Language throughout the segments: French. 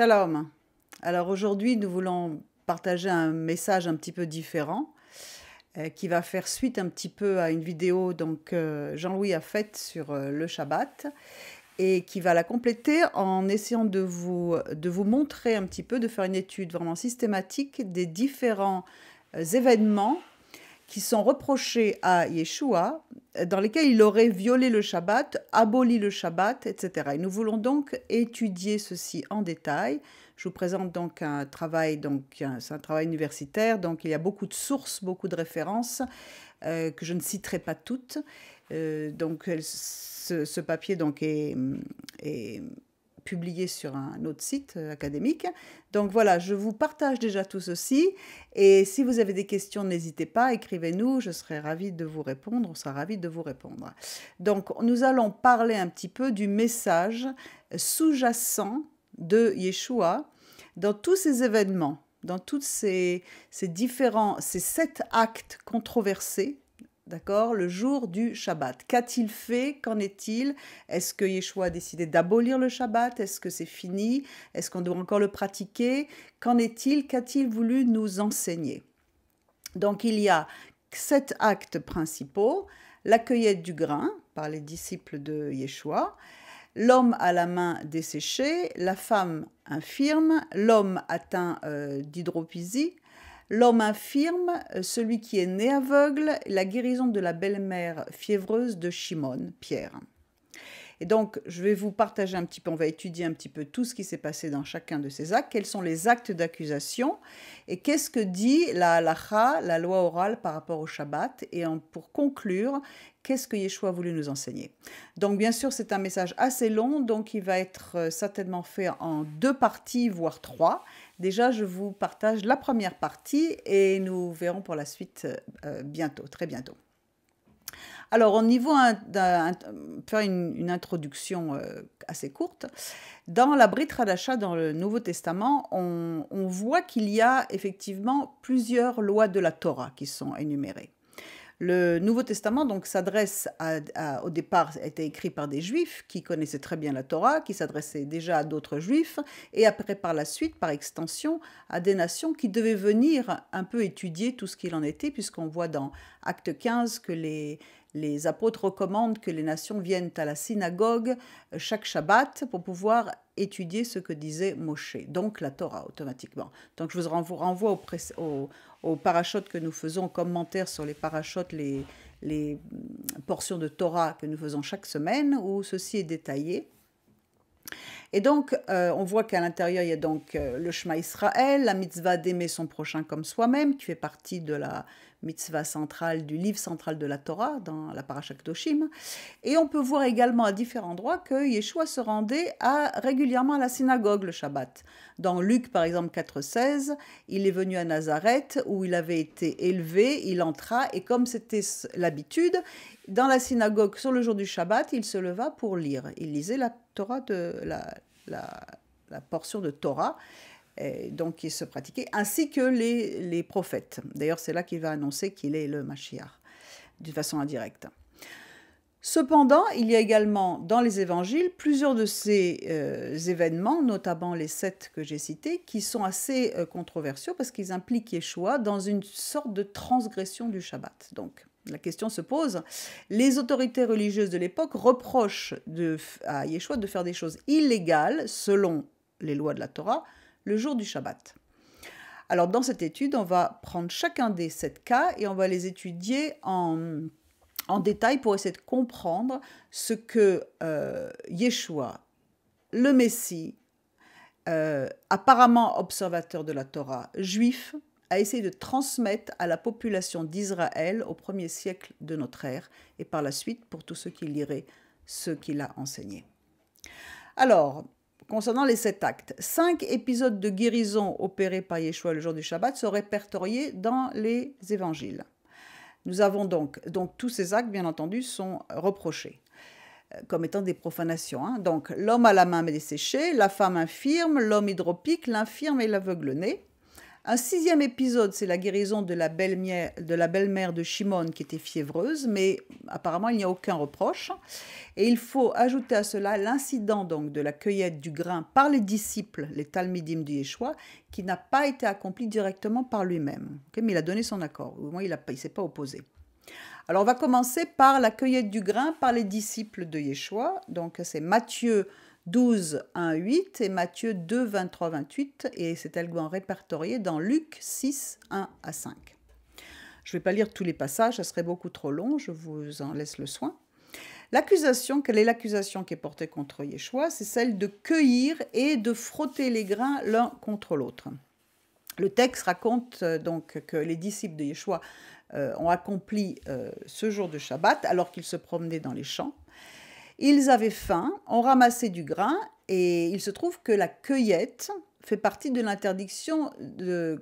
Shalom. Alors aujourd'hui, nous voulons partager un message un petit peu différent euh, qui va faire suite un petit peu à une vidéo donc euh, Jean-Louis a faite sur euh, le Shabbat et qui va la compléter en essayant de vous, de vous montrer un petit peu, de faire une étude vraiment systématique des différents événements qui sont reprochés à Yeshua, dans lesquels il aurait violé le Shabbat, aboli le Shabbat, etc. Et nous voulons donc étudier ceci en détail. Je vous présente donc un travail, donc c'est un travail universitaire, donc il y a beaucoup de sources, beaucoup de références euh, que je ne citerai pas toutes. Euh, donc ce, papier donc est publié sur un autre site euh, académique. Donc voilà, je vous partage déjà tout ceci. Et si vous avez des questions, n'hésitez pas, écrivez-nous, je serai ravie de vous répondre, on sera ravis de vous répondre. Donc nous allons parler un petit peu du message sous-jacent de Yeshua dans tous ces événements, dans tous ces, différents, ces sept actes controversés D'accord? Le jour du Shabbat. Qu'a-t-il fait? Qu'en est-il? Est-ce que Yeshua a décidé d'abolir le Shabbat? Est-ce que c'est fini? Est-ce qu'on doit encore le pratiquer? Qu'en est-il? Qu'a-t-il voulu nous enseigner? Donc il y a sept actes principaux. La cueillette du grain par les disciples de Yeshua, l'homme à la main desséchée, la femme infirme, l'homme atteint euh, d'hydropisie, L'homme infirme, euh, celui qui est né aveugle, la guérison de la belle-mère fiévreuse de Shimon, Pierre. Et donc, je vais vous partager un petit peu, on va étudier un petit peu tout ce qui s'est passé dans chacun de ces actes, quels sont les actes d'accusation, et qu'est-ce que dit la halacha, la loi orale par rapport au Shabbat, et pour conclure, qu'est-ce que Yeshua a voulu nous enseigner? Donc, bien sûr, c'est un message assez long, donc il va être euh, certainement fait en deux parties, voire trois. Déjà, je vous partage la première partie et nous verrons pour la suite euh, bientôt, très bientôt. Alors, au niveau d'un, faire une, introduction euh, assez courte, dans la Brit Hadasha, dans le Nouveau Testament, on voit qu'il y a effectivement plusieurs lois de la Torah qui sont énumérées. Le Nouveau Testament donc s'adresse au départ été écrit par des juifs qui connaissaient très bien la Torah, qui s'adressaient déjà à d'autres juifs et après par la suite par extension à des nations qui devaient venir un peu étudier tout ce qu'il en était puisqu'on voit dans Acte 15 que les les apôtres recommandent que les nations viennent à la synagogue euh, chaque Shabbat pour pouvoir étudier ce que disait Moshe, donc la Torah automatiquement. Donc je vous renvoie, aux, au, parachutes que nous faisons, commentaires sur les parachutes, les, les portions de Torah que nous faisons chaque semaine, où ceci est détaillé. Et donc, euh, on voit qu'à l'intérieur, il y a donc euh, le Shema Israël, la mitzvah d'aimer son prochain comme soi-même, qui fait partie de la mitzvah centrale, du livre central de la Torah, dans la Parashat Kedoshim. Et on peut voir également à différents endroits que Yeshua se rendait régulièrement à la synagogue le Shabbat. Dans Luc, par exemple, 4.16, il est venu à Nazareth, où il avait été élevé, il entra, et comme c'était l'habitude, dans la synagogue, sur le jour du Shabbat, il se leva pour lire. Il lisait la Torah de la, portion de Torah, donc qui se pratiquait, ainsi que les, les prophètes. D'ailleurs, c'est là qu'il va annoncer qu'il est le Mashiach, d'une façon indirecte. Cependant, il y a également dans les évangiles plusieurs de ces euh, événements, notamment les sept que j'ai cités, qui sont assez euh, controversiaux parce qu'ils impliquent Yeshua dans une sorte de transgression du Shabbat. Donc, la question se pose. Les autorités religieuses de l'époque reprochent à Yeshua de faire des choses illégales, selon les lois de la Torah, le jour du Shabbat. Alors dans cette étude, on va prendre chacun des sept cas et on va les étudier en, détail pour essayer de comprendre ce que euh, Yeshua, le Messie, euh, apparemment observateur de la Torah, juif, a essayé de transmettre à la population d'Israël au premier siècle de notre ère et par la suite pour tous ceux qui liraient ce qu'il a enseigné. Alors, concernant les sept actes, cinq épisodes de guérison opérés par Yeshua le jour du Shabbat sont répertoriés dans les évangiles. Nous avons donc, donc tous ces actes, bien entendu, sont reprochés euh, comme étant des profanations. Hein. Donc l'homme à la main desséchée, la femme infirme, l'homme hydropique, l'infirme et l'aveugle-né. Un sixième épisode, c'est la guérison de la belle-mère de, belle Shimon qui était fiévreuse, mais apparemment il n'y a aucun reproche. Et il faut ajouter à cela l'incident donc de la cueillette du grain par les disciples, les Talmidim du Yeshua, qui n'a pas été accompli directement par lui-même. mais il a donné son accord, au moins il ne s'est pas opposé. Alors on va commencer par la cueillette du grain par les disciples de Yeshua. Donc c'est Matthieu 12, 1, 8 et Matthieu 2, 23, 28 et c'est également répertorié dans Luc 6, 1 à 5. Je ne vais pas lire tous les passages, ça serait beaucoup trop long, je vous en laisse le soin. L'accusation, quelle est l'accusation qui est portée contre Yeshua? C'est celle de cueillir et de frotter les grains l'un contre l'autre. Le texte raconte euh, donc que les disciples de Yeshua euh, ont accompli euh, ce jour de Shabbat alors qu'ils se promenaient dans les champs. Ils avaient faim, ont ramassé du grain et il se trouve que la cueillette fait partie de l'interdiction euh,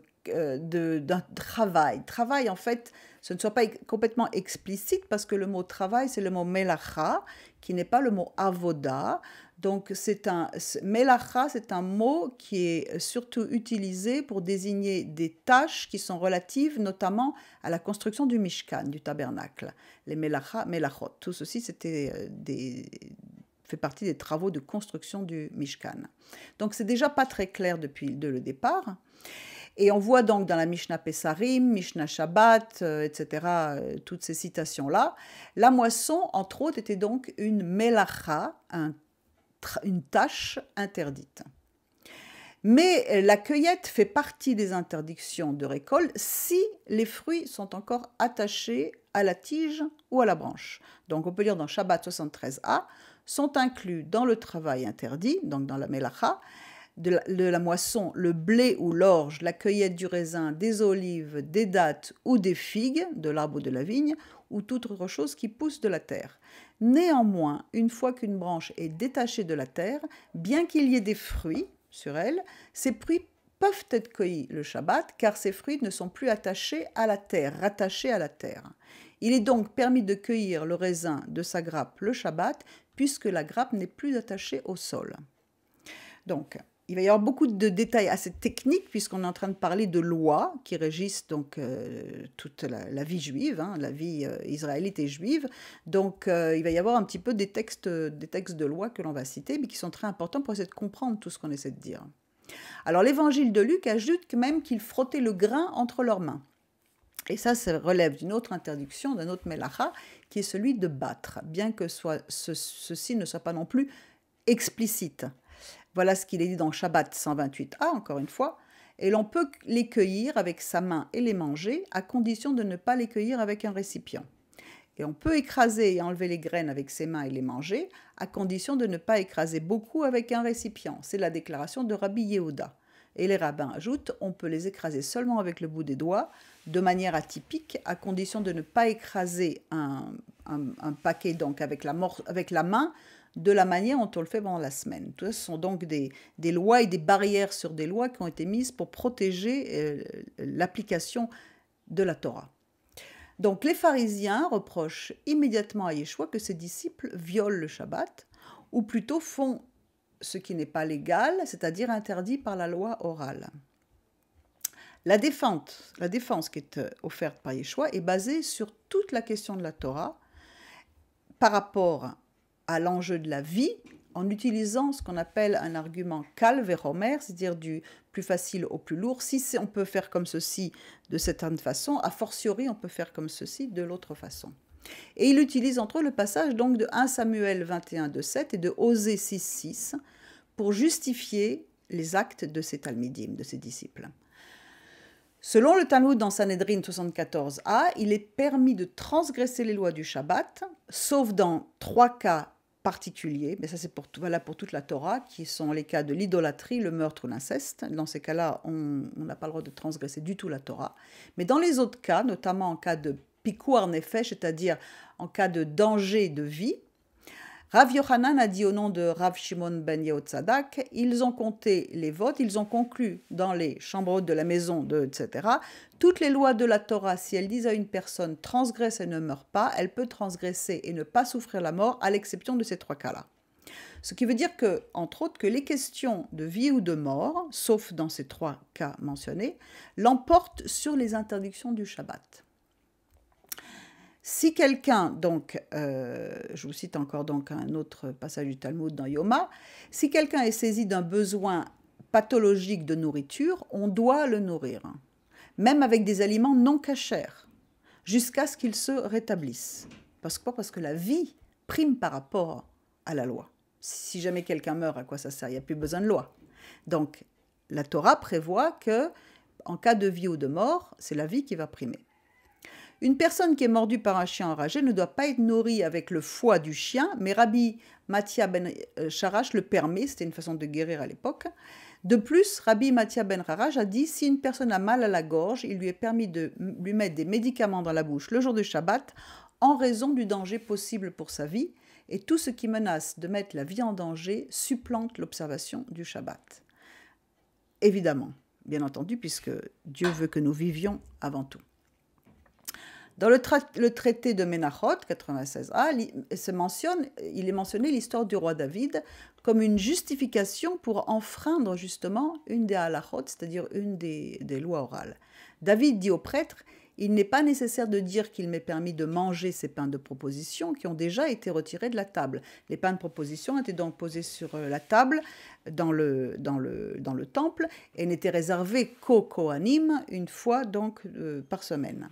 d'un travail. Travail, en fait, ce ne soit pas complètement explicite parce que le mot travail, c'est le mot melacha, qui n'est pas le mot avoda. Donc, c'est un melacha, c'est un mot qui est surtout utilisé pour désigner des tâches qui sont relatives notamment à la construction du mishkan, du tabernacle. Les melacha, melachot, tout ceci, c'était euh, fait partie des travaux de construction du mishkan. Donc, c'est déjà pas très clair depuis le départ. Et on voit donc dans la Mishnah Pesarim, Mishnah Shabbat, euh, etc., euh, toutes ces citations-là, la moisson, entre autres, était donc une melacha, une tâche interdite. Mais la cueillette fait partie des interdictions de récolte si les fruits sont encore attachés à la tige ou à la branche. Donc on peut lire dans Shabbat 73a, sont inclus dans le travail interdit, donc dans la melacha, de la, moisson, le blé ou l'orge, la cueillette du raisin, des olives, des dattes ou des figues, de l'arbre ou de la vigne, ou toute autre chose qui pousse de la terre. Néanmoins, une fois qu'une branche est détachée de la terre, bien qu'il y ait des fruits sur elle, ces fruits peuvent être cueillis le Shabbat car ces fruits ne sont plus attachés à la terre, rattachés à la terre. Il est donc permis de cueillir le raisin de sa grappe le Shabbat puisque la grappe n'est plus attachée au sol. Donc, il va y avoir beaucoup de détails assez techniques puisqu'on est en train de parler de lois qui régissent donc euh, toute la, vie juive, hein, la vie euh, israélite et juive. Donc euh, il va y avoir un petit peu des textes, des textes de loi que l'on va citer, mais qui sont très importants pour essayer de comprendre tout ce qu'on essaie de dire. Alors l'évangile de Luc ajoute même qu'ils frottaient le grain entre leurs mains. Et ça, ça relève d'une autre interdiction, d'un autre melacha, qui est celui de battre, bien que ceci ne soit pas non plus explicite. Voilà ce qu'il est dit dans Shabbat 128a, encore une fois. Et l'on peut les cueillir avec sa main et les manger, à condition de ne pas les cueillir avec un récipient. Et on peut écraser et enlever les graines avec ses mains et les manger, à condition de ne pas écraser beaucoup avec un récipient. C'est la déclaration de Rabbi Yehuda. Et les rabbins ajoutent, on peut les écraser seulement avec le bout des doigts, de manière atypique, à condition de ne pas écraser un, paquet donc avec la, avec la main, de la manière dont on le fait pendant la semaine. Ce sont donc des, lois et des barrières sur des lois qui ont été mises pour protéger euh, l'application de la Torah. Donc les pharisiens reprochent immédiatement à Yeshua que ses disciples violent le Shabbat, ou plutôt font ce qui n'est pas légal, c'est-à-dire interdit par la loi orale. La défense, la défense qui est euh, offerte par Yeshua est basée sur toute la question de la Torah par rapport à l'enjeu de la vie en utilisant ce qu'on appelle un argument calve et romer, c'est-à-dire du plus facile au plus lourd. Si on peut faire comme ceci de cette façon, a fortiori on peut faire comme ceci de l'autre façon. Et il utilise entre eux le passage donc de 1 Samuel 21 de 7 et de Osée 6 6 pour justifier les actes de ces talmidim, de ses disciples. Selon le Talmud dans Sanhedrin 74a, il est permis de transgresser les lois du Shabbat, sauf dans trois cas mais ça c'est pour, voilà pour toute la Torah, qui sont les cas de l'idolâtrie, le meurtre ou l'inceste. Dans ces cas-là, on n'a pas le droit de transgresser du tout la Torah. Mais dans les autres cas, notamment en cas de piquoir nefesh, c'est-à-dire en cas de danger de vie, Rav Yochanan a dit au nom de Rav Shimon ben Yehotzadak, ils ont compté les votes, ils ont conclu dans les chambres de la maison, etc. Toutes les lois de la Torah, si elles disent à une personne transgresse et ne meurt pas, elle peut transgresser et ne pas souffrir la mort, à l'exception de ces trois cas-là. Ce qui veut dire que, entre autres, que les questions de vie ou de mort, sauf dans ces trois cas mentionnés, l'emportent sur les interdictions du Shabbat. Si quelqu'un, donc, euh, je vous cite encore donc un autre passage du Talmud dans Yoma, si quelqu'un est saisi d'un besoin pathologique de nourriture, on doit le nourrir, même avec des aliments non cachers, jusqu'à ce qu'il se rétablisse. Parce que, parce que la vie prime par rapport à la loi. Si jamais quelqu'un meurt, à quoi ça sert? Il n'y a plus besoin de loi. Donc, la Torah prévoit que, en cas de vie ou de mort, c'est la vie qui va primer. Une personne qui est mordue par un chien enragé ne doit pas être nourrie avec le foie du chien, mais Rabbi Mathia ben Sharash le permet, c'était une façon de guérir à l'époque. De plus, Rabbi Mathia ben Raraj a dit si une personne a mal à la gorge, il lui est permis de lui mettre des médicaments dans la bouche le jour de Shabbat en raison du danger possible pour sa vie, et tout ce qui menace de mettre la vie en danger supplante l'observation du Shabbat. Évidemment, bien entendu, puisque Dieu veut que nous vivions avant tout. Dans le, traité de Ménachot, 96a, il, est mentionné l'histoire du roi David comme une justification pour enfreindre justement une des halachot, c'est-à-dire une des, lois orales. David dit au prêtre Il n'est pas nécessaire de dire qu'il m'est permis de manger ces pains de proposition qui ont déjà été retirés de la table. Les pains de proposition étaient donc posés sur euh, la table dans le, dans le, dans le temple et n'étaient réservés qu'aux Kohanim une fois donc euh, par semaine.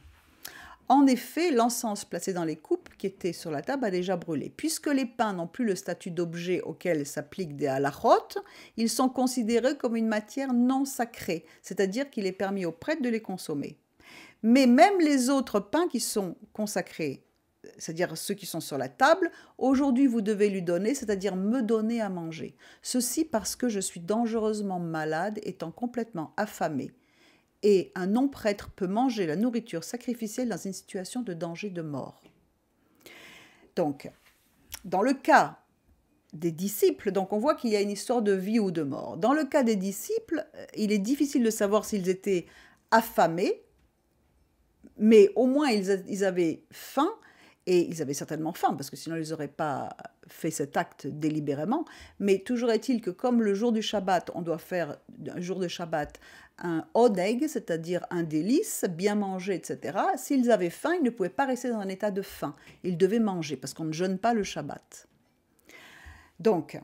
En effet, l'encens placé dans les coupes qui étaient sur la table a déjà brûlé. Puisque les pains n'ont plus le statut d'objet auquel s'appliquent des halachot, ils sont considérés comme une matière non sacrée, c'est-à-dire qu'il est permis aux prêtres de les consommer. Mais même les autres pains qui sont consacrés, c'est-à-dire ceux qui sont sur la table, aujourd'hui vous devez lui donner, c'est-à-dire me donner à manger. Ceci parce que je suis dangereusement malade, étant complètement affamé et un non-prêtre peut manger la nourriture sacrificielle dans une situation de danger de mort. Donc, dans le cas des disciples, donc on voit qu'il y a une histoire de vie ou de mort. Dans le cas des disciples, euh, il est difficile de savoir s'ils étaient affamés, mais au moins ils, ils avaient faim et ils avaient certainement faim, parce que sinon ils n'auraient pas fait cet acte délibérément. Mais toujours est-il que comme le jour du Shabbat, on doit faire un jour de Shabbat un oneg, c'est-à-dire un délice, bien manger, etc. S'ils avaient faim, ils ne pouvaient pas rester dans un état de faim. Ils devaient manger, parce qu'on ne jeûne pas le Shabbat. Donc,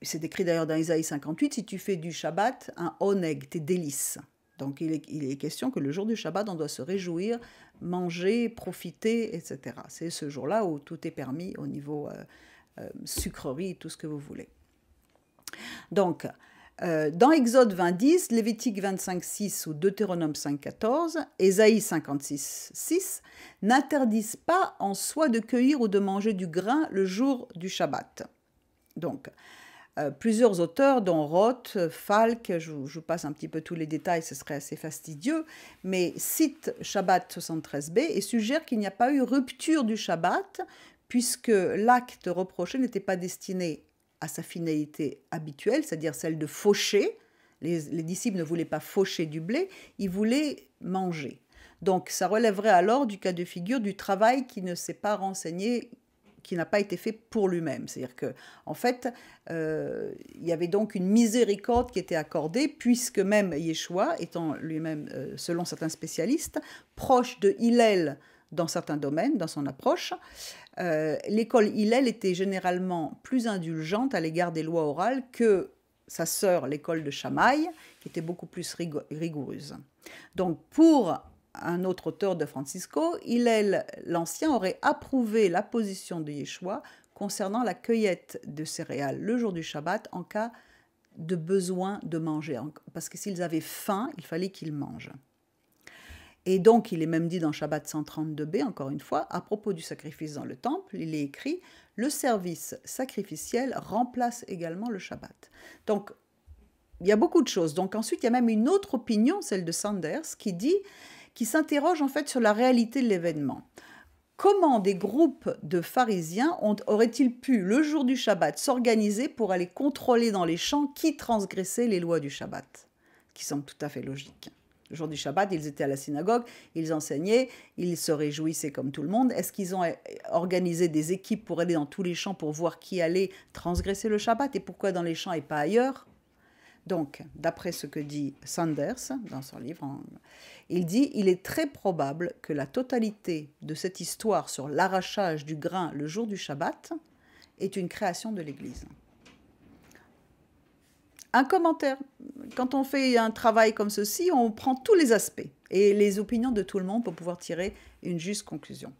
c'est décrit d'ailleurs dans Isaïe 58, si tu fais du Shabbat un oneg, tes délices. Donc il est, question que le jour du Shabbat, on doit se réjouir, manger, profiter, etc. C'est ce jour-là où tout est permis au niveau euh, euh, sucrerie, tout ce que vous voulez. Donc, euh, dans Exode 20.10, Lévitique 25.6 ou Deutéronome 5.14, Ésaïe 56.6 n'interdisent pas en soi de cueillir ou de manger du grain le jour du Shabbat. Donc, euh, plusieurs auteurs, dont Roth, Falk, je, vous passe un petit peu tous les détails, ce serait assez fastidieux, mais citent Shabbat 73b et suggèrent qu'il n'y a pas eu rupture du Shabbat, puisque l'acte reproché n'était pas destiné à sa finalité habituelle, c'est-à-dire celle de faucher. Les, disciples ne voulaient pas faucher du blé, ils voulaient manger. Donc ça relèverait alors du cas de figure du travail qui ne s'est pas renseigné qui n'a pas été fait pour lui-même. C'est-à-dire que, en fait, euh, il y avait donc une miséricorde qui était accordée, puisque même Yeshua, étant lui-même, euh, selon certains spécialistes, proche de Hillel dans certains domaines, dans son approche, euh, l'école Hillel était généralement plus indulgente à l'égard des lois orales que sa sœur, l'école de Chamaï, qui était beaucoup plus rigoureuse. Donc, pour un autre auteur de Francisco, Hillel l'Ancien aurait approuvé la position de Yeshua concernant la cueillette de céréales le jour du Shabbat en cas de besoin de manger. Parce que s'ils avaient faim, il fallait qu'ils mangent. Et donc, il est même dit dans Shabbat 132b, encore une fois, à propos du sacrifice dans le temple, il est écrit Le service sacrificiel remplace également le Shabbat. Donc, il y a beaucoup de choses. Donc, ensuite, il y a même une autre opinion, celle de Sanders, qui dit qui s'interroge en fait sur la réalité de l'événement. Comment des groupes de pharisiens auraient-ils pu, le jour du Shabbat, s'organiser pour aller contrôler dans les champs qui transgressait les lois du Shabbat? Qui semble tout à fait logique. Le jour du Shabbat, ils étaient à la synagogue, ils enseignaient, ils se réjouissaient comme tout le monde. Est-ce qu'ils ont organisé des équipes pour aller dans tous les champs pour voir qui allait transgresser le Shabbat et pourquoi dans les champs et pas ailleurs? Donc, d'après ce que dit Sanders dans son livre, il dit il est très probable que la totalité de cette histoire sur l'arrachage du grain le jour du Shabbat est une création de l'Église. Un commentaire. Quand on fait un travail comme ceci, on prend tous les aspects et les opinions de tout le monde pour pouvoir tirer une juste conclusion.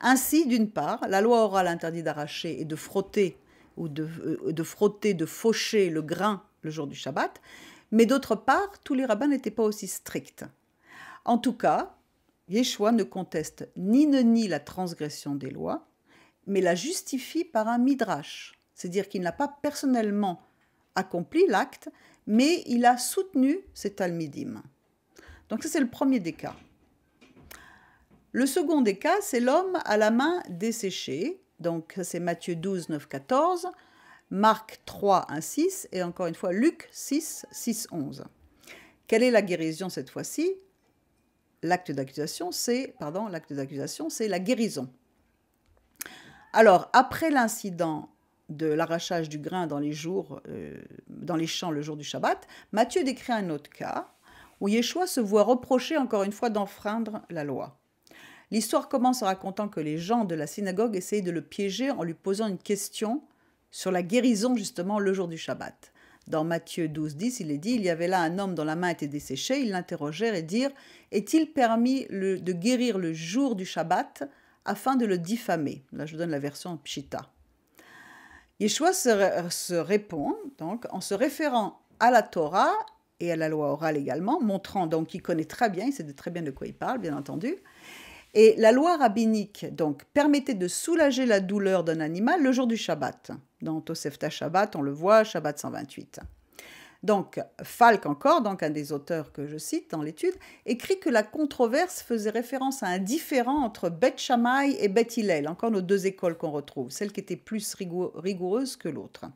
Ainsi, d'une part, la loi orale interdit d'arracher et de frotter ou de, euh, de, frotter, de faucher le grain le jour du Shabbat, mais d'autre part, tous les rabbins n'étaient pas aussi stricts. En tout cas, Yeshua ne conteste ni ne nie la transgression des lois, mais la justifie par un midrash, c'est-à-dire qu'il n'a pas personnellement accompli l'acte, mais il a soutenu cet talmidim. Donc ça c'est le premier des cas. Le second des cas, c'est l'homme à la main desséchée. Donc c'est Matthieu 12, 9, 14, Marc 3, 1, 6 et encore une fois Luc 6, 6, 11. Quelle est la guérison cette fois-ci? L'acte d'accusation, c'est pardon, l'acte d'accusation, c'est la guérison. Alors après l'incident de l'arrachage du grain dans les jours, euh, dans les champs le jour du Shabbat, Matthieu décrit un autre cas où Yeshua se voit reprocher encore une fois d'enfreindre la loi. L'histoire commence en racontant que les gens de la synagogue essayaient de le piéger en lui posant une question sur la guérison justement le jour du Shabbat. Dans Matthieu 12, 10, il est dit, il y avait là un homme dont la main était desséchée, ils l'interrogèrent et dirent, est-il permis de guérir le jour du Shabbat afin de le diffamer? Là, je donne la version Pshita. Yeshua se, répond donc en se référant à la Torah et à la loi orale également, montrant donc qu'il connaît très bien, il sait très bien de quoi il parle, bien entendu. Et la loi rabbinique donc permettait de soulager la douleur d'un animal le jour du Shabbat. Dans Tosefta Shabbat, on le voit, Shabbat 128. Donc, Falk encore, donc un des auteurs que je cite dans l'étude, écrit que la controverse faisait référence à un différent entre Beth Shammai et Beth Hillel, encore nos deux écoles qu'on retrouve, celle qui était plus rigoureuse que l'autre,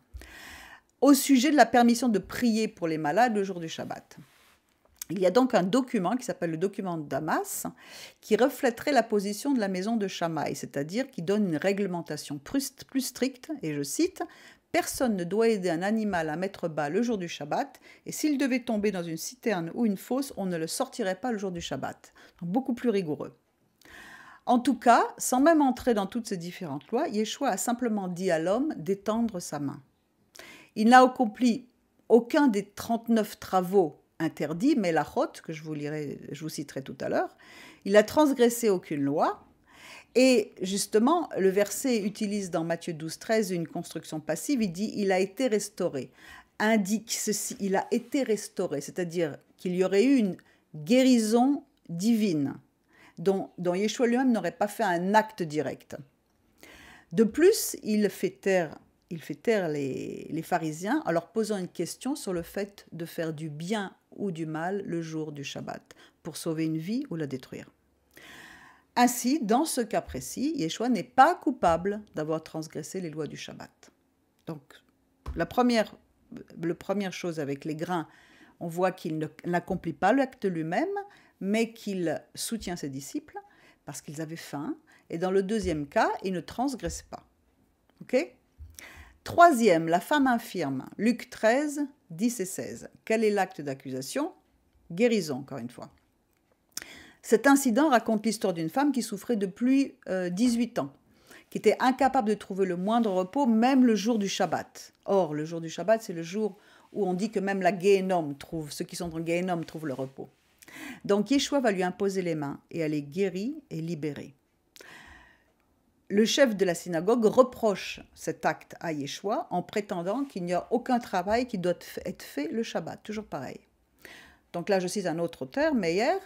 au sujet de la permission de prier pour les malades le jour du Shabbat. Il y a donc un document qui s'appelle le document de Damas qui reflèterait la position de la maison de Shammai, c'est-à-dire qui donne une réglementation plus, stricte, et je cite, Personne ne doit aider un animal à mettre bas le jour du Shabbat, et s'il devait tomber dans une citerne ou une fosse, on ne le sortirait pas le jour du Shabbat. beaucoup plus rigoureux. En tout cas, sans même entrer dans toutes ces différentes lois, Yeshua a simplement dit à l'homme d'étendre sa main. Il n'a accompli aucun des 39 travaux interdits, mais la rote, que je vous, lirai, je vous citerai tout à l'heure, il a transgressé aucune loi, et justement, le verset utilise dans Matthieu 12, 13 une construction passive. Il dit Il a été restauré. Indique ceci il a été restauré, c'est-à-dire qu'il y aurait eu une guérison divine dont, dont Yeshua lui-même n'aurait pas fait un acte direct. De plus, il fait taire, il fait les, les pharisiens en leur posant une question sur le fait de faire du bien ou du mal le jour du Shabbat pour sauver une vie ou la détruire. Ainsi, dans ce cas précis, Yeshua n'est pas coupable d'avoir transgressé les lois du Shabbat. Donc, la première, la première chose avec les grains, on voit qu'il n'accomplit pas l'acte lui-même, mais qu'il soutient ses disciples parce qu'ils avaient faim. Et dans le deuxième cas, il ne transgresse pas. OK? Troisième, la femme infirme. Luc 13, 10 et 16. Quel est l'acte d'accusation? Guérison, encore une fois. Cet incident raconte l'histoire d'une femme qui souffrait depuis 18 euh, ans, qui était incapable de trouver le moindre repos, même le jour du Shabbat. Or, le jour du Shabbat, c'est le jour où on dit que même la Guénom trouve, ceux qui sont dans Guénom trouvent le repos. Donc Yeshua va lui imposer les mains et elle est guérie et libérée. Le chef de la synagogue reproche cet acte à Yeshua en prétendant qu'il n'y a aucun travail qui doit être fait le Shabbat, toujours pareil. Donc là, je cite un autre auteur, Meyer,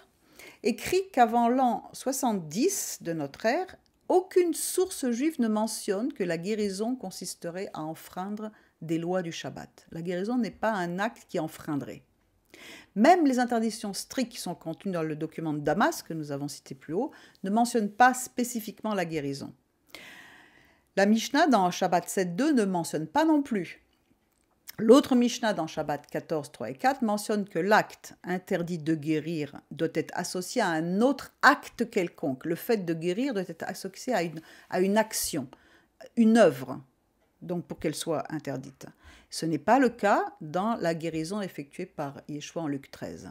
écrit qu'avant l'an 70 de notre ère, aucune source juive ne mentionne que la guérison consisterait à enfreindre des lois du Shabbat. La guérison n'est pas un acte qui enfreindrait. Même les interdictions strictes qui sont contenues dans le document de Damas, que nous avons cité plus haut, ne mentionnent pas spécifiquement la guérison. La Mishnah dans Shabbat 7.2 ne mentionne pas non plus L'autre Mishnah dans Shabbat 14, 3 et 4 mentionne que l'acte interdit de guérir doit être associé à un autre acte quelconque. Le fait de guérir doit être associé à une, à une action, une œuvre, donc pour qu'elle soit interdite. Ce n'est pas le cas dans la guérison effectuée par Yeshua en Luc 13.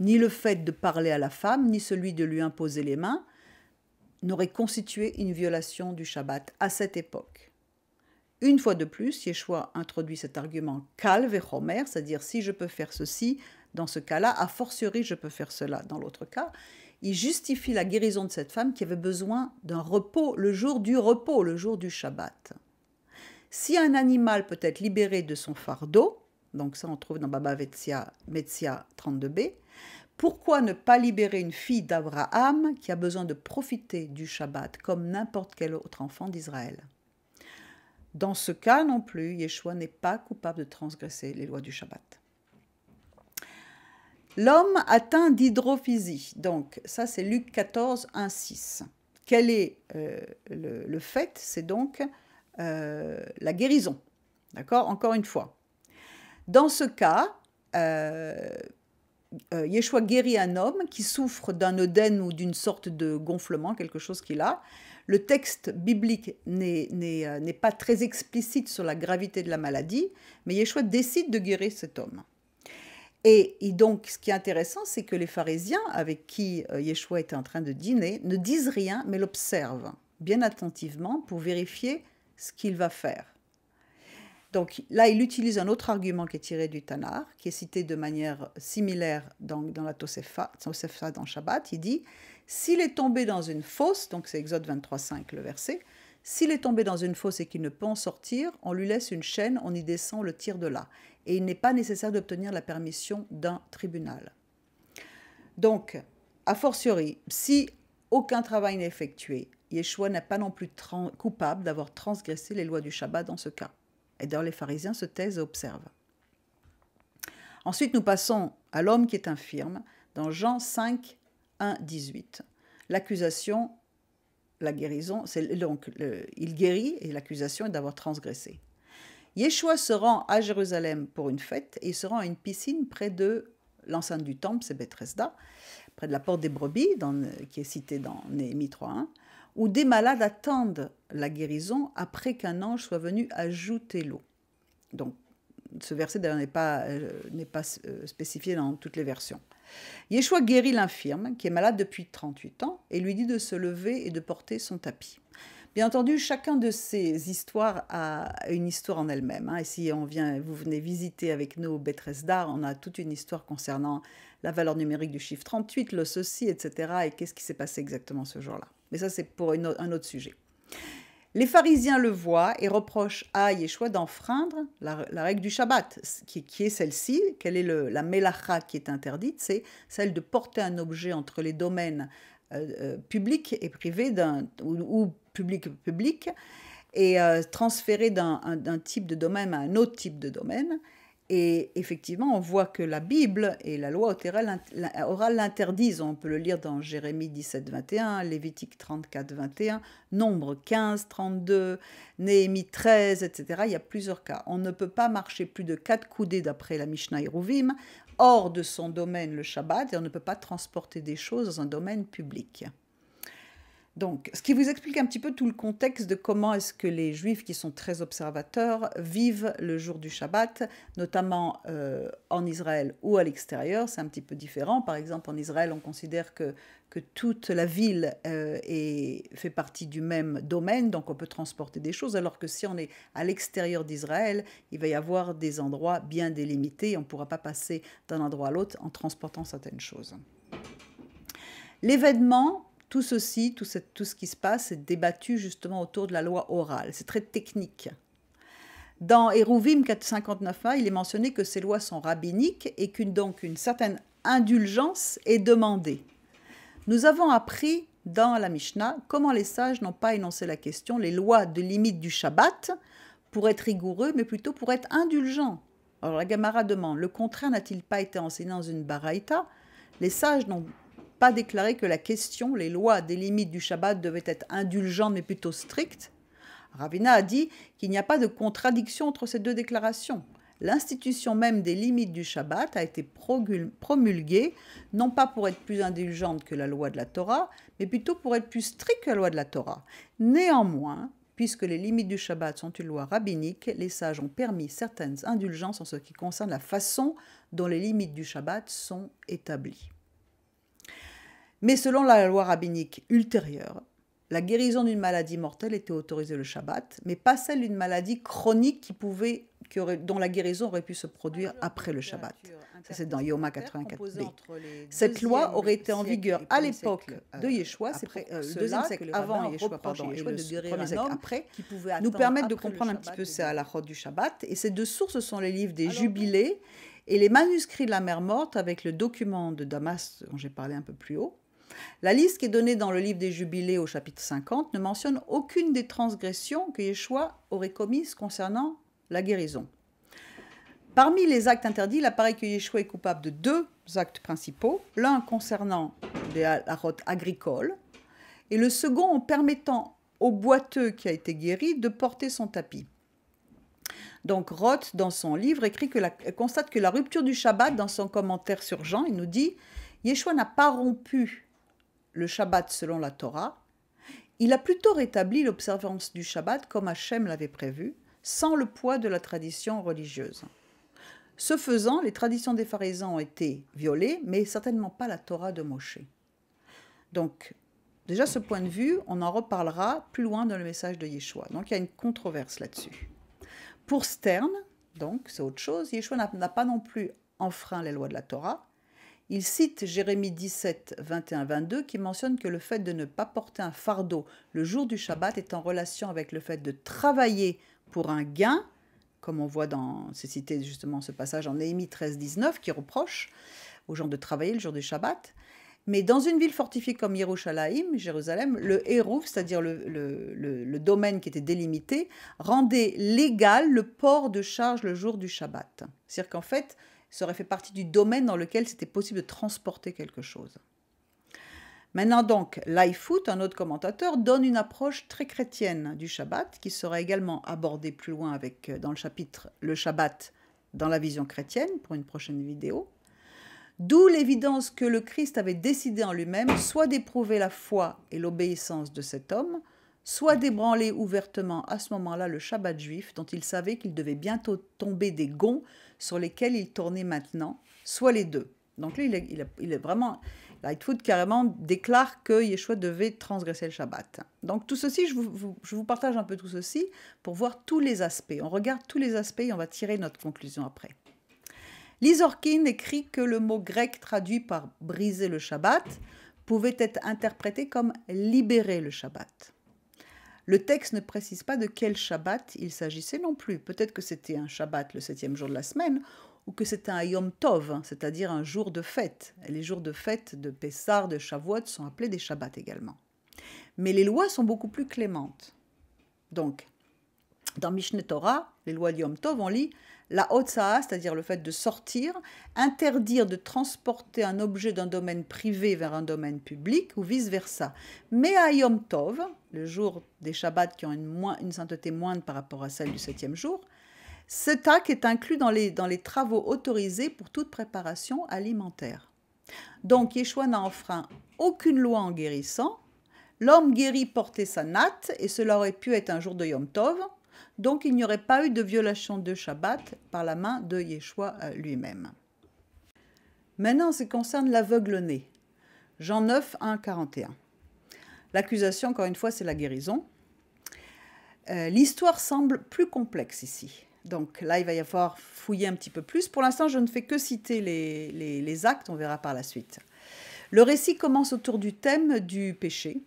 Ni le fait de parler à la femme, ni celui de lui imposer les mains n'auraient constitué une violation du Shabbat à cette époque. Une fois de plus, Yeshua introduit cet argument calve et homer, c'est-à-dire si je peux faire ceci, dans ce cas-là, a fortiori je peux faire cela dans l'autre cas. Il justifie la guérison de cette femme qui avait besoin d'un repos, le jour du repos, le jour du Shabbat. Si un animal peut être libéré de son fardeau, donc ça on trouve dans Baba Vetsia, Metzia 32b, pourquoi ne pas libérer une fille d'Abraham qui a besoin de profiter du Shabbat comme n'importe quel autre enfant d'Israël? Dans ce cas non plus, Yeshua n'est pas coupable de transgresser les lois du Shabbat. L'homme atteint d'hydrophysie. Donc, ça, c'est Luc 14, 1, 6. Quel est euh, le, fait? C'est donc euh, la guérison. D'accord? Encore une fois. Dans ce cas, euh, Yeshua guérit un homme qui souffre d'un œdème ou d'une sorte de gonflement, quelque chose qu'il a. Le texte biblique euh, n'est pas très explicite sur la gravité de la maladie, mais Yeshua décide de guérir cet homme. Et, donc, ce qui est intéressant, c'est que les pharisiens avec qui euh, Yeshua était en train de dîner ne disent rien, mais l'observent bien attentivement pour vérifier ce qu'il va faire. Donc là, il utilise un autre argument qui est tiré du Tanar, qui est cité de manière similaire dans, dans la Tosefta, dans Shabbat. Il dit s'il est tombé dans une fosse, donc c'est Exode 23.5 le verset, s'il est tombé dans une fosse et qu'il ne peut en sortir, on lui laisse une chaîne, on y descend, le tire de là. Et il n'est pas nécessaire d'obtenir la permission d'un tribunal. Donc, a fortiori, si aucun travail n'est effectué, Yeshua n'est pas non plus coupable d'avoir transgressé les lois du Shabbat dans ce cas. Et d'ailleurs, les pharisiens se taisent et observent. Ensuite, nous passons à l'homme qui est infirme dans Jean 5, 1, 18. L'accusation, la guérison, c'est donc il guérit et l'accusation est d'avoir transgressé. Yeshua se rend à Jérusalem pour une fête et il se rend à une piscine près de l'enceinte du temple, c'est Bethesda, près de la porte des brebis, qui est citée dans Néhémie 3.1, où des malades attendent la guérison après qu'un ange soit venu ajouter l'eau. Donc, ce verset d'ailleurs n'est pas, euh, pas euh, spécifié dans toutes les versions. Yeshua guérit l'infirme, qui est malade depuis 38 ans, et lui dit de se lever et de porter son tapis. Bien entendu, chacun de ces histoires a une histoire en elle-même. Hein. Et si on vient, vous venez visiter avec nous Bethesda, on a toute une histoire concernant la valeur numérique du chiffre 38, le ceci, etc. Et qu'est-ce qui s'est passé exactement ce jour-là. Mais ça, c'est pour un autre sujet. Les pharisiens le voient et reprochent à Yeshua d'enfreindre la, règle du Shabbat, qui, est celle-ci. Quelle est la melacha qui est interdite? C'est celle de porter un objet entre les domaines euh, euh, publics et privés, ou, ou public public, et euh, transférer d'un type de domaine à un autre type de domaine. Et effectivement, on voit que la Bible et la loi orale l'interdisent. On peut le lire dans Jérémie 17, 21, Lévitique 34, 21, Nombre 15, 32, Néhémie 13, etc. Il y a plusieurs cas. On ne peut pas marcher plus de quatre coudées d'après la Mishnah Iruvim hors de son domaine le Shabbat et on ne peut pas transporter des choses dans un domaine public. Donc, ce qui vous explique un petit peu tout le contexte de comment est-ce que les juifs qui sont très observateurs vivent le jour du Shabbat, notamment euh, en Israël ou à l'extérieur. C'est un petit peu différent. Par exemple, en Israël, on considère que, toute la ville euh, fait partie du même domaine, donc on peut transporter des choses, alors que si on est à l'extérieur d'Israël, il va y avoir des endroits bien délimités. On ne pourra pas passer d'un endroit à l'autre en transportant certaines choses. L'événement tout ceci, tout ce, tout ce qui se passe est débattu justement autour de la loi orale. C'est très technique. Dans Hérouvim 459a, il est mentionné que ces lois sont rabbiniques et qu'une donc une certaine indulgence est demandée. Nous avons appris dans la Mishnah comment les sages n'ont pas énoncé la question, les lois de limite du Shabbat, pour être rigoureux, mais plutôt pour être indulgents. Alors la Gemara demande, le contraire n'a-t-il pas été enseigné dans une baraïta? Les sages n'ont pas déclaré que la question, les lois des limites du Shabbat devaient être indulgentes mais plutôt strictes. Ravina a dit qu'il n'y a pas de contradiction entre ces deux déclarations. l'institution même des limites du Shabbat a été promulguée, non pas pour être plus indulgente que la loi de la Torah, mais plutôt pour être plus stricte que la loi de la Torah. Néanmoins, puisque les limites du Shabbat sont une loi rabbinique, les sages ont permis certaines indulgences en ce qui concerne la façon dont les limites du Shabbat sont établies. Mais selon la loi rabbinique ultérieure, la guérison d'une maladie mortelle était autorisée le Shabbat, mais pas celle d'une maladie chronique qui pouvait, dont la guérison aurait pu se produire après le Shabbat. Ça, c'est dans Yoma 84b. Cette loi aurait été en vigueur à l'époque de Yeshua, c'est euh, le deuxième siècle avant Yeshua, pardon, Yeshua de guérir un homme après, qui pouvait nous permettre de comprendre un petit peu la route du Shabbat. Et ces deux sources sont les livres des Jubilés et les manuscrits de la mer morte avec le document de Damas dont j'ai parlé un peu plus haut. La liste qui est donnée dans le livre des Jubilés au chapitre 50 ne mentionne aucune des transgressions que Yeshua aurait commises concernant la guérison. Parmi les actes interdits, il apparaît que Yeshua est coupable de deux actes principaux, l'un concernant les route agricoles et le second en permettant au boiteux qui a été guéri de porter son tapis. Donc Roth, dans son livre, écrit que la, constate que la rupture du Shabbat, dans son commentaire sur Jean, il nous dit Yeshua n'a pas rompu le Shabbat selon la Torah, il a plutôt rétabli l'observance du Shabbat comme Hachem l'avait prévu, sans le poids de la tradition religieuse. Ce faisant, les traditions des pharisiens ont été violées, mais certainement pas la Torah de Moshe. Donc, déjà ce point de vue, on en reparlera plus loin dans le message de Yeshua. Donc, il y a une controverse là-dessus. Pour Stern, donc, c'est autre chose, Yeshua n'a pas non plus enfreint les lois de la Torah, il cite Jérémie 17, 21, 22 qui mentionne que le fait de ne pas porter un fardeau le jour du Shabbat est en relation avec le fait de travailler pour un gain, comme on voit dans, c'est cité justement ce passage en Néhémie 13, 19 qui reproche aux gens de travailler le jour du Shabbat. Mais dans une ville fortifiée comme Yerushalayim, Jérusalem, le héros, c'est-à-dire le, domaine qui était délimité, rendait légal le port de charge le jour du Shabbat. C'est-à-dire qu'en fait, ça aurait fait partie du domaine dans lequel c'était possible de transporter quelque chose. Maintenant donc, Lightfoot, un autre commentateur, donne une approche très chrétienne du Shabbat, qui sera également abordée plus loin avec, euh, dans le chapitre Le Shabbat dans la vision chrétienne, pour une prochaine vidéo. D'où l'évidence que le Christ avait décidé en lui-même soit d'éprouver la foi et l'obéissance de cet homme, soit d'ébranler ouvertement à ce moment-là le Shabbat juif dont il savait qu'il devait bientôt tomber des gonds sur lesquels il tournait maintenant, soit les deux. Donc là, il est, vraiment... Lightfoot carrément déclare que Yeshua devait transgresser le Shabbat. Donc tout ceci, je vous, partage un peu tout ceci pour voir tous les aspects. On regarde tous les aspects et on va tirer notre conclusion après. Lizorkin écrit que le mot grec traduit par briser le Shabbat pouvait être interprété comme libérer le Shabbat. Le texte ne précise pas de quel Shabbat il s'agissait non plus. Peut-être que c'était un Shabbat le septième jour de la semaine, ou que c'était un Yom Tov, hein, c'est-à-dire un jour de fête. les jours de fête de Pessar, de Shavuot sont appelés des Shabbats également. Mais les lois sont beaucoup plus clémentes. Donc, dans Mishneh Torah, les lois de Yom Tov, on lit la Hotza'a, c'est-à-dire le fait de sortir, interdire de transporter un objet d'un domaine privé vers un domaine public ou vice-versa. Mais à Yom Tov, le jour des Shabbats qui ont une, sainteté moindre par rapport à celle du septième jour, cet acte est inclus dans les, dans les travaux autorisés pour toute préparation alimentaire. Donc Yeshua n'a enfreint aucune loi en guérissant. L'homme guéri portait sa natte et cela aurait pu être un jour de Yom Tov. Donc il n'y aurait pas eu de violation de Shabbat par la main de Yeshua euh, lui-même. Maintenant, ce qui concerne l'aveugle-né. Jean 9, 1, 41. L'accusation, encore une fois, c'est la guérison. Euh, l'histoire semble plus complexe ici. Donc là, il va y avoir fouiller un petit peu plus. Pour l'instant, je ne fais que citer les, les actes, on verra par la suite. Le récit commence autour du thème du péché,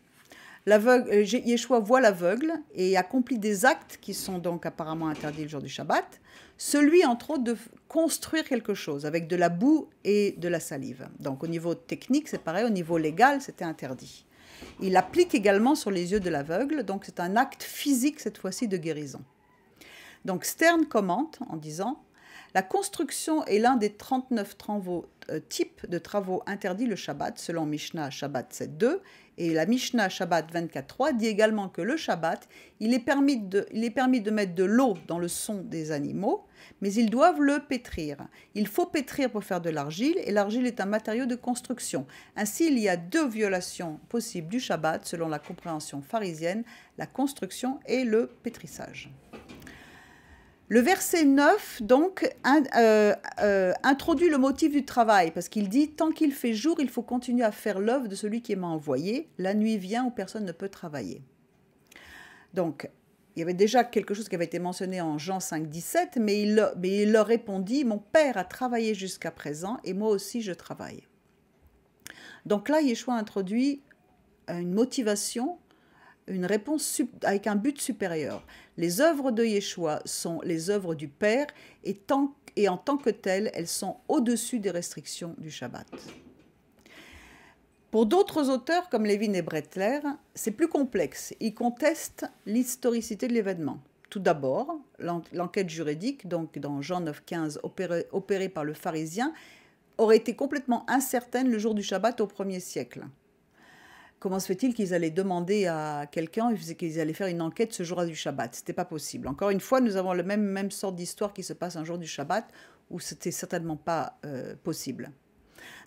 L'aveugle, euh, Yeshua voit l'aveugle et accomplit des actes qui sont donc apparemment interdits le jour du Shabbat. Celui, entre autres, de construire quelque chose avec de la boue et de la salive. Donc au niveau technique, c'est pareil, au niveau légal, c'était interdit. Il applique également sur les yeux de l'aveugle, donc c'est un acte physique cette fois-ci de guérison. Donc Stern commente en disant, La construction est l'un des 39 travaux, euh, types de travaux interdits le Shabbat, selon Mishnah Shabbat 7.2. Et la Mishnah Shabbat 24.3 dit également que le Shabbat, il est permis de, il est permis de mettre de l'eau dans le son des animaux, mais ils doivent le pétrir. Il faut pétrir pour faire de l'argile, et l'argile est un matériau de construction. Ainsi, il y a deux violations possibles du Shabbat, selon la compréhension pharisienne, la construction et le pétrissage. Le verset 9, donc, euh, euh, introduit le motif du travail, parce qu'il dit Tant qu'il fait jour, il faut continuer à faire l'œuvre de celui qui m'a envoyé. La nuit vient où personne ne peut travailler. Donc, il y avait déjà quelque chose qui avait été mentionné en Jean 5, 17, mais il, mais il leur répondit Mon père a travaillé jusqu'à présent, et moi aussi je travaille. Donc là, Yeshua introduit une motivation une réponse avec un but supérieur. Les œuvres de Yeshua sont les œuvres du Père et, en tant que telles, elles sont au-dessus des restrictions du Shabbat. Pour d'autres auteurs comme Lévin et Brettler, c'est plus complexe. Ils contestent l'historicité de l'événement. Tout d'abord, l'enquête juridique, donc dans Jean 9,15, opérée, par le pharisien, aurait été complètement incertaine le jour du Shabbat au premier siècle. Comment se fait-il qu'ils allaient demander à quelqu'un qu'ils allaient faire une enquête ce jour-là du Shabbat C'était pas possible. Encore une fois, nous avons la même, même sorte d'histoire qui se passe un jour du Shabbat où c'était certainement pas euh, possible.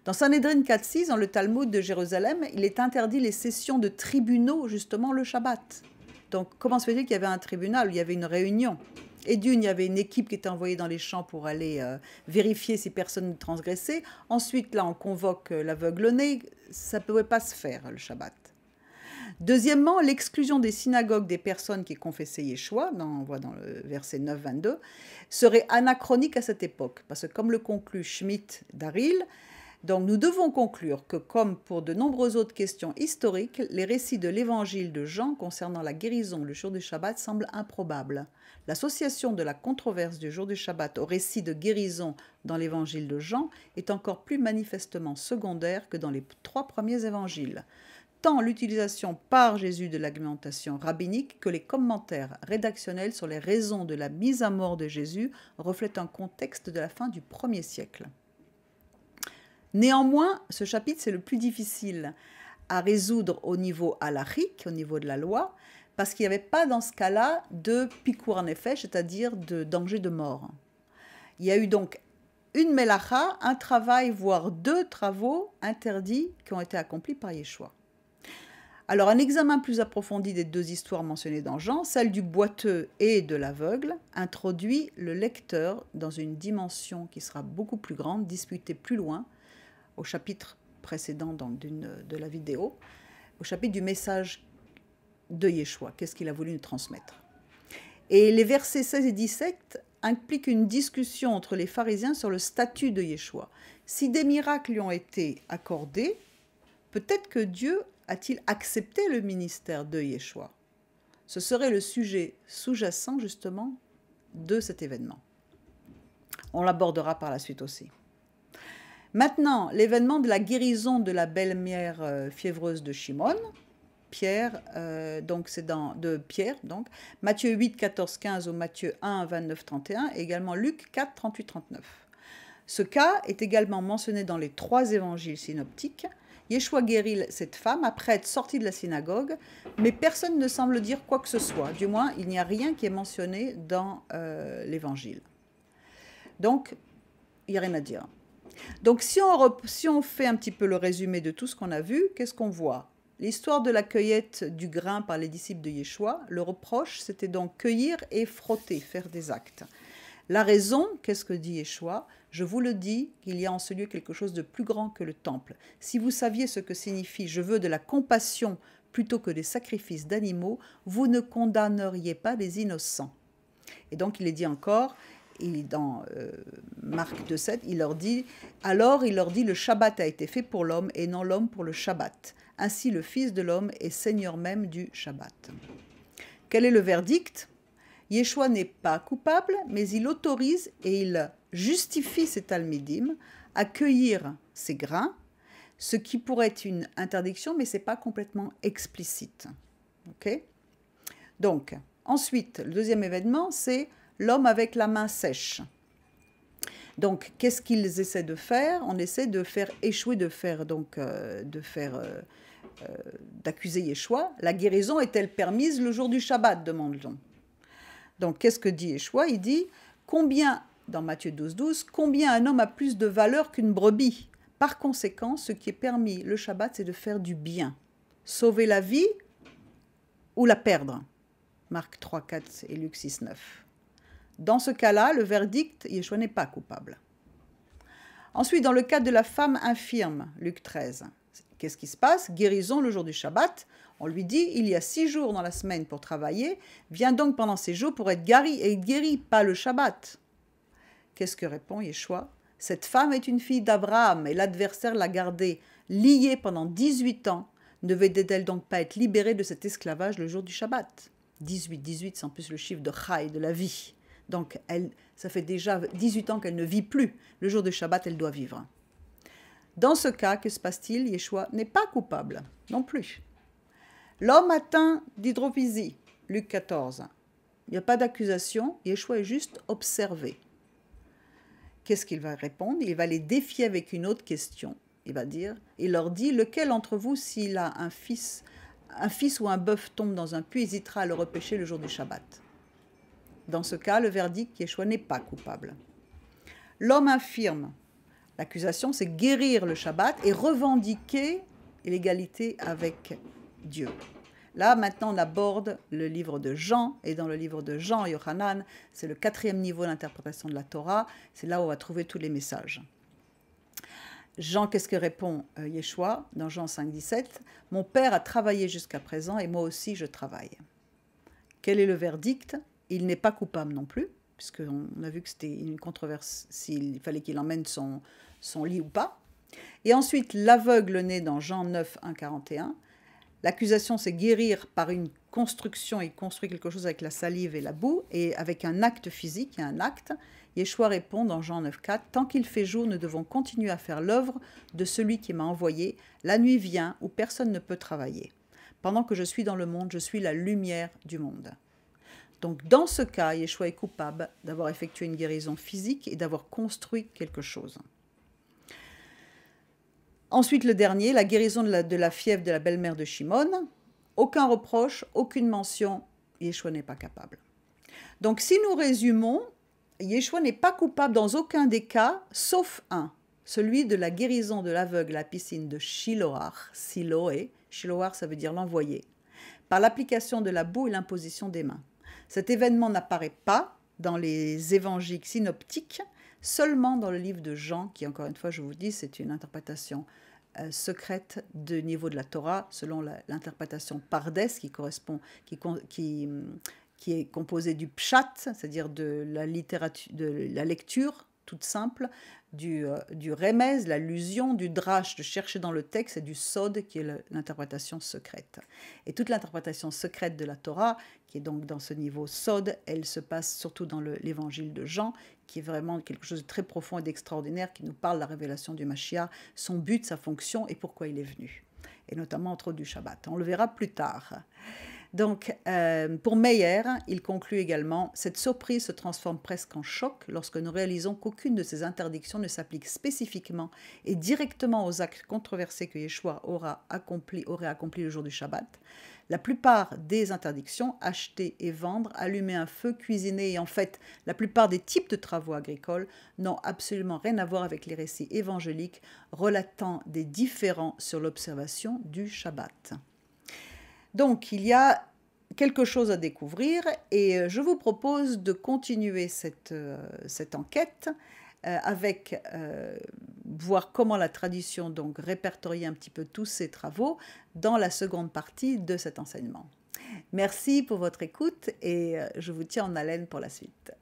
Dans Sanhedrin 4.6, dans le Talmud de Jérusalem, il est interdit les sessions de tribunaux justement le Shabbat. Donc comment se fait-il qu'il y avait un tribunal, il y avait une réunion? Et d'une, il y avait une équipe qui était envoyée dans les champs pour aller euh, vérifier si personne ne transgressait. Ensuite, là, on convoque euh, l'aveugle-né. Ça ne pouvait pas se faire, le Shabbat. Deuxièmement, l'exclusion des synagogues des personnes qui confessaient Yeshua, dans, on voit dans le verset 9-22, serait anachronique à cette époque. Parce que comme le conclut Schmitt d'Aril, donc nous devons conclure que, comme pour de nombreuses autres questions historiques, les récits de l'évangile de Jean concernant la guérison le jour du Shabbat semblent improbables. L'association de la controverse du jour du Shabbat au récit de guérison dans l'évangile de Jean est encore plus manifestement secondaire que dans les trois premiers évangiles. Tant l'utilisation par Jésus de l'argumentation rabbinique que les commentaires rédactionnels sur les raisons de la mise à mort de Jésus reflètent un contexte de la fin du premier siècle. Néanmoins, ce chapitre, c'est le plus difficile à résoudre au niveau halachique, au niveau de la loi, parce qu'il n'y avait pas dans ce cas-là de picour en effet, c'est-à-dire de danger de mort. Il y a eu donc une melacha, un travail, voire deux travaux interdits qui ont été accomplis par Yeshua. Alors un examen plus approfondi des deux histoires mentionnées dans Jean, celle du boiteux et de l'aveugle, introduit le lecteur dans une dimension qui sera beaucoup plus grande, disputée plus loin, au chapitre précédent donc, de la vidéo, au chapitre du message de Yeshua, qu'est-ce qu'il a voulu nous transmettre. Et les versets 16 et 17 impliquent une discussion entre les pharisiens sur le statut de Yeshua. Si des miracles lui ont été accordés, peut-être que Dieu a-t-il accepté le ministère de Yeshua? Ce serait le sujet sous-jacent justement de cet événement. On l'abordera par la suite aussi. Maintenant, l'événement de la guérison de la belle-mère euh, fiévreuse de Shimon, Pierre, euh, donc c'est dans de Pierre, donc Matthieu 8, 14, 15 ou Matthieu 1, 29, 31, et également Luc 4, 38, 39. Ce cas est également mentionné dans les trois évangiles synoptiques. Yeshua guérit cette femme après être sortie de la synagogue, mais personne ne semble dire quoi que ce soit. Du moins, il n'y a rien qui est mentionné dans euh, l'évangile. Donc, il n'y a rien à dire. Donc si on, fait un petit peu le résumé de tout ce qu'on a vu, qu'est-ce qu'on voit? L'histoire de la cueillette du grain par les disciples de Yeshua, le reproche, c'était donc cueillir et frotter, faire des actes. La raison, qu'est-ce que dit Yeshua? Je vous le dis, qu'il y a en ce lieu quelque chose de plus grand que le temple. Si vous saviez ce que signifie je veux de la compassion plutôt que des sacrifices d'animaux, vous ne condamneriez pas les innocents. Et donc il est dit encore, il, dans euh, Marc 2,7, il leur dit Alors il leur dit Le Shabbat a été fait pour l'homme et non l'homme pour le Shabbat. Ainsi le Fils de l'homme est Seigneur même du Shabbat. Quel est le verdict? Yeshua n'est pas coupable, mais il autorise et il justifie ses talmidim à cueillir ses grains, ce qui pourrait être une interdiction, mais ce n'est pas complètement explicite. Ok? Donc, ensuite, le deuxième événement, c'est l'homme avec la main sèche. Donc, qu'est-ce qu'ils essaient de faire? On essaie de faire échouer, de faire donc, euh, de faire, euh, euh, d'accuser Yeshua. La guérison est-elle permise le jour du Shabbat? demande-t-on. Donc, qu'est-ce que dit Yeshua? Il dit combien, dans Matthieu 12, 12, combien un homme a plus de valeur qu'une brebis? Par conséquent, ce qui est permis le Shabbat, c'est de faire du bien, sauver la vie ou la perdre? Marc 3, 4 et Luc 6, 9. Dans ce cas-là, le verdict, Yeshua n'est pas coupable. Ensuite, dans le cas de la femme infirme, Luc 13, qu'est-ce qui se passe? Guérison le jour du Shabbat. On lui dit, il y a six jours dans la semaine pour travailler, viens donc pendant ces jours pour être guéri, et guéri, pas le Shabbat. Qu'est-ce que répond Yeshua? Cette femme est une fille d'Abraham et l'adversaire l'a gardée liée pendant 18 ans. Ne devait-elle donc pas être libérée de cet esclavage le jour du Shabbat? 18, 18, c'est en plus le chiffre de Chai, de la vie. Donc, elle, ça fait déjà 18 ans qu'elle ne vit plus. Le jour de Shabbat, elle doit vivre. Dans ce cas, que se passe-t-il? Yeshua n'est pas coupable non plus. L'homme atteint d'hydrophysie, Luc 14. Il n'y a pas d'accusation, Yeshua est juste observé. Qu'est-ce qu'il va répondre? Il va les défier avec une autre question. Il va dire, il leur dit, lequel entre vous, s'il a un fils, un fils ou un bœuf tombe dans un puits, hésitera à le repêcher le jour du Shabbat? Dans ce cas, le verdict Yeshua n'est pas coupable. L'homme infirme. L'accusation, c'est guérir le Shabbat et revendiquer l'égalité avec Dieu. Là, maintenant, on aborde le livre de Jean, et dans le livre de Jean, Yohanan, c'est le quatrième niveau d'interprétation de la Torah, c'est là où on va trouver tous les messages. Jean, qu'est-ce que répond euh, Yeshua dans Jean 5, 17 Mon Père a travaillé jusqu'à présent et moi aussi je travaille. Quel est le verdict? Il n'est pas coupable non plus, puisqu'on a vu que c'était une controverse s'il fallait qu'il emmène son, lit ou pas. Et ensuite, l'aveugle né dans Jean 9, 1, 41. L'accusation, c'est guérir par une construction. Il construit quelque chose avec la salive et la boue, et avec un acte physique, a un acte. Yeshua répond dans Jean 9, 4 Tant qu'il fait jour, nous devons continuer à faire l'œuvre de celui qui m'a envoyé. La nuit vient où personne ne peut travailler. Pendant que je suis dans le monde, je suis la lumière du monde. Donc dans ce cas, Yeshua est coupable d'avoir effectué une guérison physique et d'avoir construit quelque chose. Ensuite, le dernier, la guérison de la, fièvre de la belle-mère de Shimon. Aucun reproche, aucune mention, Yeshua n'est pas capable. Donc si nous résumons, Yeshua n'est pas coupable dans aucun des cas, sauf un, celui de la guérison de l'aveugle à la piscine de Shiloar, Siloé. Shiloar, ça veut dire l'envoyer, par l'application de la boue et l'imposition des mains. Cet événement n'apparaît pas dans les évangiles synoptiques, seulement dans le livre de Jean, qui encore une fois, je vous dis, c'est une interprétation euh, secrète de niveau de la Torah, selon l'interprétation Pardes, qui correspond, qui, qui, est composée du pshat, c'est-à-dire de la lecture toute simple, du, euh, du l'allusion, du drash, de chercher dans le texte, et du sod, qui est l'interprétation secrète. Et toute l'interprétation secrète de la Torah, qui est donc dans ce niveau sod, elle se passe surtout dans l'évangile de Jean, qui est vraiment quelque chose de très profond et d'extraordinaire, qui nous parle de la révélation du Mashiach, son but, sa fonction et pourquoi il est venu. Et notamment entre du Shabbat. On le verra plus tard. Donc, euh, pour Meyer, il conclut également Cette surprise se transforme presque en choc lorsque nous réalisons qu'aucune de ces interdictions ne s'applique spécifiquement et directement aux actes controversés que Yeshua aura accompli, aurait accompli le jour du Shabbat. La plupart des interdictions, acheter et vendre, allumer un feu, cuisiner et en fait la plupart des types de travaux agricoles n'ont absolument rien à voir avec les récits évangéliques relatant des différends sur l'observation du Shabbat. Donc il y a quelque chose à découvrir et euh, je vous propose de continuer cette, euh, enquête euh, avec voir comment la tradition donc répertorie un petit peu tous ces travaux dans la seconde partie de cet enseignement. Merci pour votre écoute et je vous tiens en haleine pour la suite.